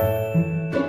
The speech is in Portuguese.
Música